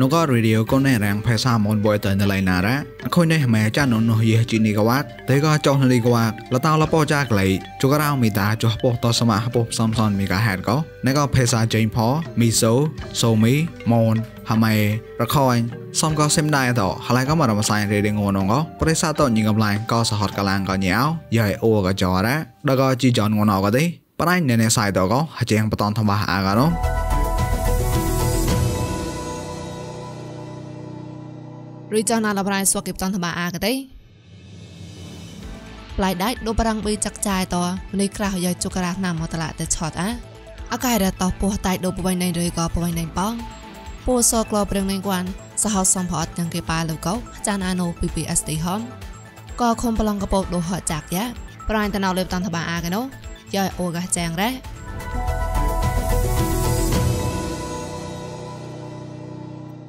រោនោះក៏រីឌីអូកូនណែរាំងភាសាមុនបុយទៅនៅឡៃណារ៉ាខុយនេះម៉ែចាននោះយេជីនីកវ៉ាត់តែក៏ចុះនៅលីកវ៉ាត់លតោលពោចាក្លៃជករោមីតាចុះពោះតសមះពោះសំសនមីកាហេតក៏ណែក៏ភាសាចេញផមីសូសូមីម៉ូនហម៉ៃរខយសំក៏សិមដែរតហើយក៏មករំសាយរីឌីងងងប្រិសាតញីកំឡាញក៏សហតកឡាងក៏ញ៉ៅយ៉ៃអូក៏ចរ៉ាដល់ក៏ជីចនងណក៏ទេប្រៃណែណែសាយតក៏ហជាងបតនធម្មអាក៏នោះ រីចណាលប្រៃស្វកេបតនធបាអាកទេផ្លៃដៃដូបរាំងប៊ីចាក់ចាយតនេះក្រាស់យ៉យជុករះណាមតឡាតែឆតអាអកាយរតោពោះតៃដូបបៃណៃរយក៏បបៃណៃបងពូសក្លោព្រៀងណៃគួនសហសំផអត់ទាំងគេប៉ាលកោចានអាណូ PPSD ហំក៏ខំប្រឡងកពោដូហចាក់យ៉ាប្រៃតណៅលេបតនធបាអាកណូយ៉យអូកាចាងរ៉េ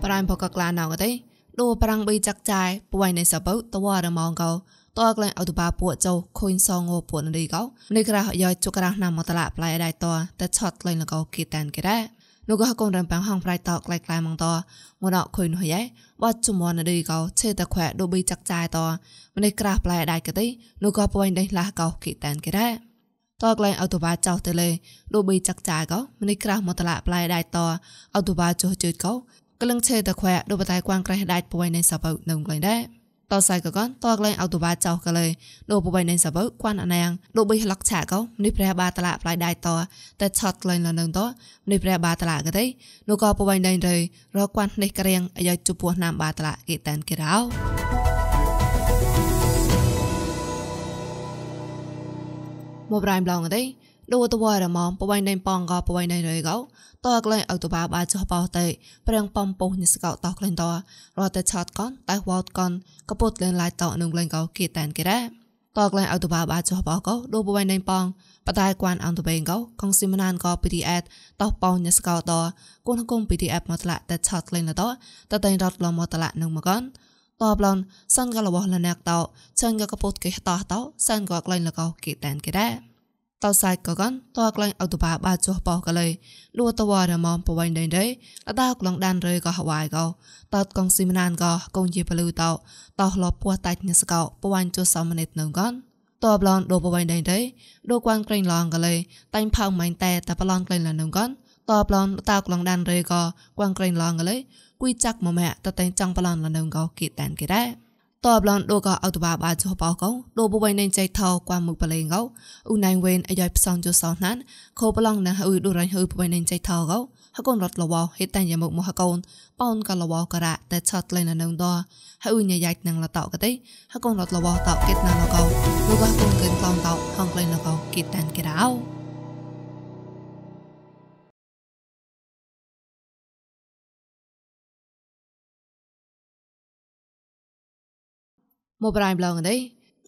ប្រៃផកក្លាណៅកទេ ដូប្រាំងបីចាក់ចាយពួយនៃសបៅតវរមងកោតក្លែងអតុបាពួកចៅខុញសងងពួកនរីកោនេះក្រះយ៉យជុករះណាមតឡាប្លាយដៃតតែឆត់ក្លែងលកោគីតានគេដែរនោះក៏កូនរំបាំងហងប្រៃតក្លែក្លែមងតមកដកខុញនោះយ៉ៃបាត់ជំននរីកោឆេតខ្វែដូបីចាក់ចាយតម្នេះក្រះប្លាយដៃគេទេនោះក៏ពួយដេះលះកោគីតានគេដែរតក្លែងអតុបាចោទៅលេដូបីចាក់ចាយកោម្នេះក្រះមកតឡាប្លាយដៃតអតុបាចុះជឿកោ កលឹងឆេតខ្វែដូបតៃគួងក្រេះដាច់ពួយនៃសបៅនឹងក្លែងដែរតសៃកកនតក្លែងអោតបាចោកលេដូបបៃនៃសបៅគួនអណាងដូបិលកឆាកោនេះព្រះបាតឡាផ្លៃដៃតតែឆតក្លែងលនឹងតនេះព្រះបាតឡាកទេនោះក៏បបៃដៃររគួននេះក្រៀងអាយជពោះណាមបាតឡាគេតានគេរោមកប្រៃម្លងទេ ដូតវ៉ារមងបបៃណៃប៉ងក៏បបៃណៃរយកោតើក្លែងអុតបាបាចោះបោតេព្រៀងបំពុះញិសកោតក្លែងតរត់តែឆតកនតែវ៉ោតកនកពុតលែងឡាយតនឹងក្លែងកោគីតានគេដែរតើក្លែងអុតបាបាចោះបោកោដូបបៃណៃប៉ងបតាយគួនអន្តបេងកោកងស៊ីមណានកោ PDF តោប៉ោញិសកោតគូនគុំ PDF មកតឡាតែឆតក្លែងតតតែរត់លមកតឡានឹងមកកនតបឡនសាន់កលបោះលណាក់តោចាញ់កកពុតគេតោតោសាន់កក្លែងលកោគីតានគេដែរ តោសាយកកនតក្លែងអតុបាបាចុះបោកលេលួតវ៉ារមមបវៃដេដេអតាក្លងដានរេក៏ហវ៉ៃកោតតកងស៊ីមណានក៏កងជាបលូតោតោលពោះតាច់ញសកោបវ៉ាញ់ចុះសមនិតនៅកនតបឡនដូបវៃដេដេដូគួនក្រែងឡងកលេតាញ់ផៅម៉ៃតែតបឡនក្លែងលនៅកនតបឡនតក្លងដានរេក៏គួនក្រែងឡងកលេគួយចាក់មកម៉ាក់តតែងចង់បឡនលនៅកោគីតានគេដែរ តបឡនដូក៏អត់បាបាចុះបោកោដូបបៃណេចៃថោគួមុបលេងកោអ៊ូណៃវេនអាយ៉ៃផ្សងចុះសោណានខោបឡងណាអ៊ូដូរ៉ៃហ៊ឺបបៃណេចៃថោកោហកូនរត់លវហេតាញ់យ៉ាមុកមកហកូនប៉ោនកលវករៈតែឆត់លេននៅដហើយញ៉ាយ៉ាច់នឹងលតោកទេហកូនរត់លវតោគិតណាលកោលោកកូនគិនតោតោហងលេនលកោគិតតានគេរោ មកប្រៃប្លងទេ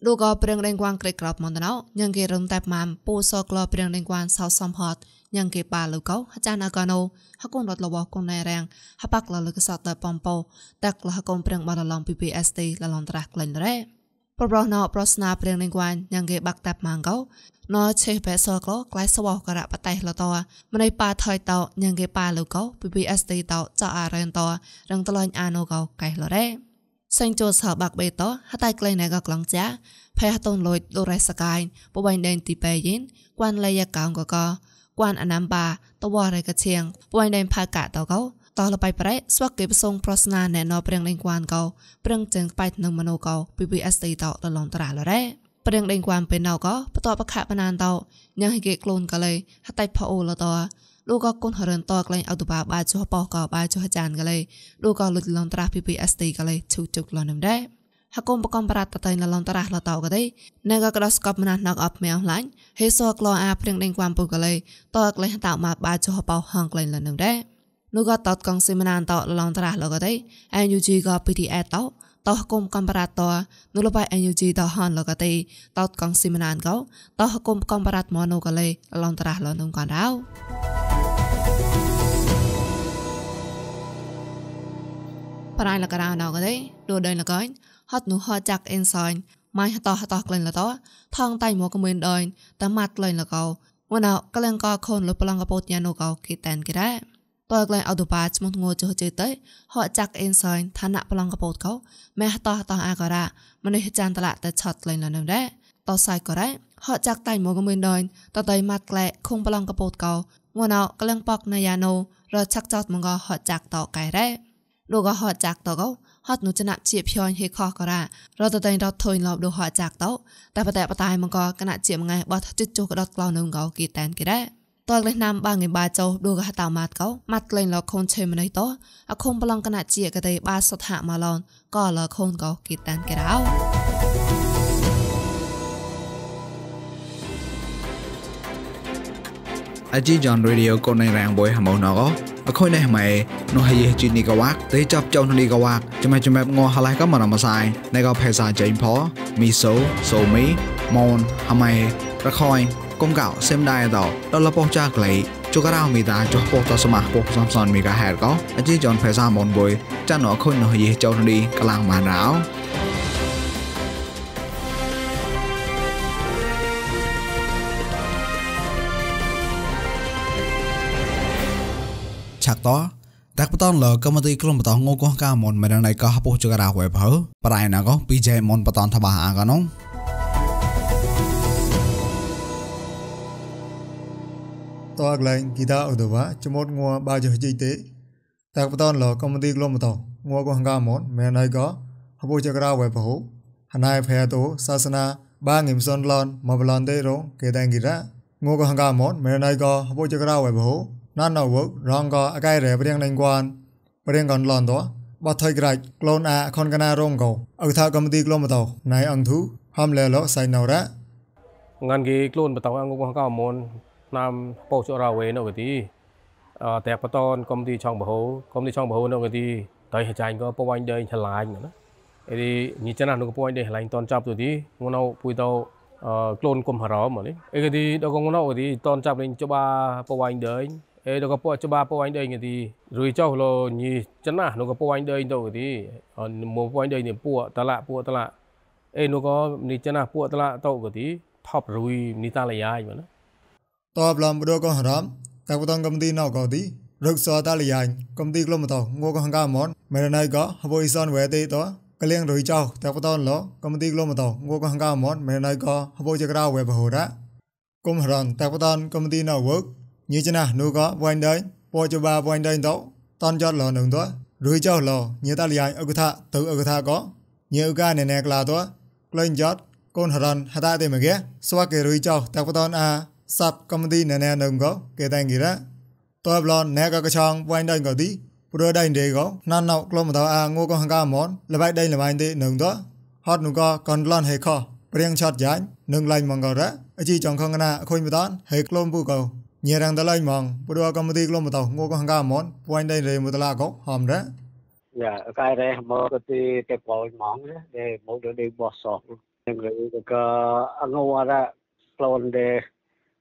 ឌូក៏ព្រៀងដេងគួងក្រេកក្របមកណៅញ៉ងគេរំតែម៉ាំពូសក្លព្រៀងដេងគួងសោសំហតញ៉ងគេប៉ាលូកោអាចារ្យអកណូហកូនរត់លវកូនណែរាំងហបាក់លលកសតតែបំពោតាក់លហកូនព្រៀងបារឡង PPST លឡងត្រាស់ក្លែងរ៉េប្រប្រណោប្រស្នាព្រៀងដេងគួងញ៉ងគេបាក់តាប់ម៉ាងកោណោឆេបែសក្លក្លាយសវករៈបតៃលតម្នៃប៉ាថយតោញ៉ងគេប៉ាលូកោ PPST តោចអអារ៉ែនតរងតលាញ់អាណូកោកែលរ៉េ សេងចូលសបាក់បេតហតៃក្លែងណែក៏ក្លងចាផែតូនលួយដូរ៉េសកាយបបៃដេនទីប៉ែយិនគួនលាយកោងកកគួនអណាំបាតវរេកឈៀងបបៃដេនផៅកាតកោតលបៃប្រេស្វកគេប្រសងប្រស្នាណែណព្រៀងដេងគួនកោព្រៀងចេងបៃនឹងមនោកោ PPST តតឡងតារ៉ាឡរ៉េព្រៀងដេងគួនពេលណៅកោបតបខៈបណានតញ៉ាហិគេក្លូនកលេហតៃផអូលត លោកក៏គុនហរនតក្លែងអតុបាបាចុះបោះក៏បាចុះចានកលេលោកក៏លុចឡងត្រាស់ PPST កលេឈូជុកលនំដែរហកុំបកំប្រាតតៃណឡងតារះលតោកទេណែក៏ក្តស្កប់មណាស់ណកអបមៀងឡាញ់ហេសអក្លោអាព្រៀងដេងគួមពុកលេតក្លែងតោមកបាចុះបោហងក្លែងលនំដែរនោះក៏តតកងស៊ីមណានតឡងតារះលកទេអែនយូជីក៏ PTS តោតោះគុំកំប្រាតតនុលបៃអញូជីតោះនលកទេតោតកងស៊ីមណានកោតោះគុំកំប្រាតមនោកលេឡងតារះលនំកនរោ ប្រៃលករៅណៅកទេដូដេលកនហត់នោះហចាក់អេនសាញ់ម៉ៃហតហតក្លែងលតថងតៃមកកមិនដនតម៉ាត់ក្លែងលកោវណៅក្លែងកខូនលុបឡងកពោតញានូកោគីតានគេដែរតើក្លែងអត់ទៅបាឈ្មោះងួចុះជិតេហកចាក់អេនសៃឋានៈប្លង់កពោតកោម៉ែតោះតោះអាការ៉ាម្នេះចានតឡាតែឆត់ក្លែងលនៅដែរតោះសៃក៏ដែរហកចាក់តៃមកមិនដែរតតៃម៉ាត់ក្លែខុងប្លង់កពោតកោងួនអោក្លែងប៉កណាយ៉ាណូរឆាក់ចោតមកហកចាក់តោកែដែរ លោកក៏ហកចាក់តោកោហត់នោះចណាជាភ័យហេខក៏រ៉ារត់តែរត់ថុយឡប់ដូហកចាក់តោតែបតែបតែមកក៏គណៈជាងងៃបោះជិតចុះក៏ដុតក្លោនឹងកោគីតែនគេដែរតើក្លេះណាំបាងឯបាចោឌូកហតៅម៉ាត់កោម៉ាត់ក្លែងលខូនឆេម្នៃតោអខុំប្លង់កណាជាកទេបាសុថាម៉ាឡនក៏លខូនកោគីតានគេរោអជីយ៉នរេឌីអូកូននៅរាំងបុយហមណក អខុយនេះម៉ែនោះហើយជីនីកវាក់ទេចាប់ចៅនីកវាក់ចាំចាំងហឡៃក៏មរមសាយណៃក៏ផេសាចេញផមីសូសូមីម៉ូនហម៉ៃរខយគុំកៅសេមដែរតដល់លពោះចាក្លៃជករៅមីតាចុះពោះតសមាពោះសំសនមីកាហេតក៏អជីយ៉នផេសាម៉ុនបុយចាន់អខុយនោះយេចៅនីកលាំងម៉ានរោ ឆាក់តតាក់បតនលកមទីក្រុមបតងងកកាមនមិនណៃកោពុចករៅវេបើប្រៃណាកោពីចៃមនបតនតបាអាកណងតើកលែងគីតាអដវ៉ាចមត់ងัวបាចជីទេតាក់បតនលកមទីក្រុមបតងងកកាមនមិនណៃកោពុចករៅវេបើហណៃផែតោសាសនាបាងឹមសុនឡនមបឡនទេរងគេតែងគីរ៉ាងកកាមនមិនណៃកោពុចករៅវេបើ ណានណវរងកអកៃរែព្រៀងលេងគួនព្រៀងកនឡនតបថៃក្រាច់ក្លូនអាខនកណារងកោអុថាកំទីក្លូនបតោណៃអងធូហំលែឡសៃណរ៉ាងានគេក្លូនបតោអង្គកោមនណាមពោចរ៉ាវេនៅកទីអតែបតនកំទីឆောင်းបហូកំទីឆောင်းបហូនៅកទីតៃហចាញ់ក៏ពវាញ់ដេញឆ្លាញ់ណាអីញីចណានោះក៏ពវាញ់ដេញឆ្លាញ់តនចាប់ទៅទីងនៅពុយទៅអឺក្លូនគុំហរមនេះអីកទីដល់កងនៅកទីតនចាប់លេងចបាពវាញ់ដេញ e do ka po chaba po ain dei ngati rui chau lo ni chana no ka po ain dei to ti mo po ain dei ni pu tala pu tala e no ko ni chana pu tala to ko ti thop rui ni ta la yai ma na តបឡំបដកហរំតាបតងកំទីណៅកោទីរកសតាលយ៉ាញកំទីក្លុំតោងកហង្កាមនមេរណៃកហបអ៊ីសនវេទេតកលៀងរុយចៅតាបតនលកំទីក្លុំតោងកហង្កាមនមេរណៃកហបចក្រៅវេបហូរ៉ាគុំហរនតាបតនកំទីណៅវឹក ញីចណានូក៏វ៉ៃដៃពោចបាវ៉ៃដៃតតនចតលនឹងតរួយចោលញីតលៃអកថាទៅអកថាក៏ញីអកាណែណែក្លាតក្លែងចតកូនហរនហតាទេមកែស្វាគេរួយចោតាក់បតនអាសាប់កំទីណែណែនឹងក៏គេតែងគីរ៉ាតបឡនណែក៏កឆងវ៉ៃដៃក៏ទីព្រោះដៃទេក៏ណានណៅក្លុំតអាងូក៏ហង្កាមនលបៃដៃលបៃទេនឹងតហត់នោះក៏កនឡនហេខព្រៀងឆតយ៉ាញ់នឹងឡៃមងក៏រ៉ាអជីចងខងណាអខុញបតនហេក្លុំពូក៏ ញេរងតឡៃម៉ងព្រោះកំទីក្លុំតោងកហងកាមនពួយដៃរេមតឡាកោហមរ៉ាយ៉ាកាយរេមកក៏ទីតែប្រួយម៉ងទេមកទៅដេបោះសោះនឹងក៏អងវរ៉ាក្លូនទេ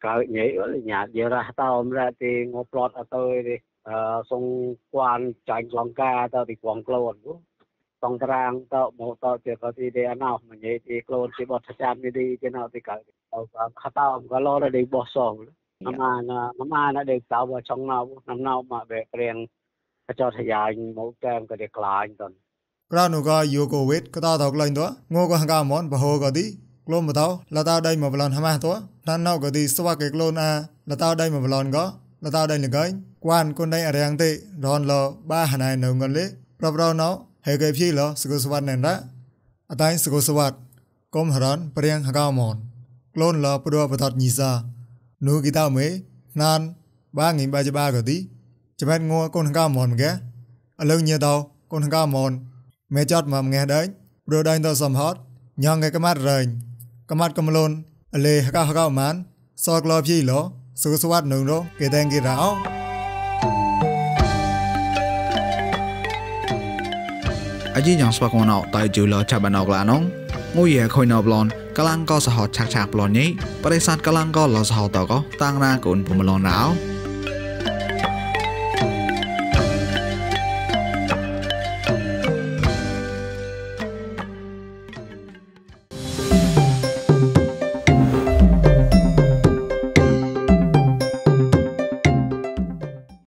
កើតញ៉ៃញ៉ាតយារ៉ាតោមរ៉ាទីងប្លត់អត់ទៅទេអឺសុងគួនចាញ់ឡងកាទៅទីគងក្លូន តងត្រាងតមកតជាក៏ទីទេអណោមញ៉ៃទីក្លូនទីបោះចាមនេះទីជាណោទីកើតអត់ខតោមក៏លោដេបោះសោះ mà mà nó được tạo vào trong nào năm nào mà về riêng cho thầy dài một kem cái được lại tuần ក្រៅនោះក៏យូកូវីដក៏តតកលែងតងូក៏ហង្កាមនបហូក៏ទីក្លូនបតោលតាដៃមកបឡនហម៉ាតតានណៅក៏ទីស្វាកេក្លូនអាលតាដៃមកបឡនក៏លតាដៃលកៃគួនគុនដៃអរាំងទេរនលបាហណៃនៅងលេប្រប្រណៅហេកេភីលសកុសវត្តណែនរ៉អតៃសកុសវត្តកុំហរនព្រៀងហង្កាមនក្លូនលព្រោះបតតញីសា นูกีตาเมนานบ้างินบาจบ้าก็ดีจะเป็นงัวคนก้ามอนแกอลึงเนียดาวคนก้ามอนเมจอดมามแงได้โปรได้ต่อสมฮอดยังไงก็มาเริงก็มาดกำลนอเลฮก้าฮก้ามันซอกลอพี่หลอสุขสวัสดิ์หนึ่งโรเกแดงกีราวអជីយ៉ាងស្វាកណៅតៃជូលចាប់បានអកឡានង មួយយេខុយណបឡនកលាំងកសហឆាក់ឆាក់ប្លន់នេះបរិស័ទកលាំងកលសហតកតាំងណាកូនពុំឡនរោ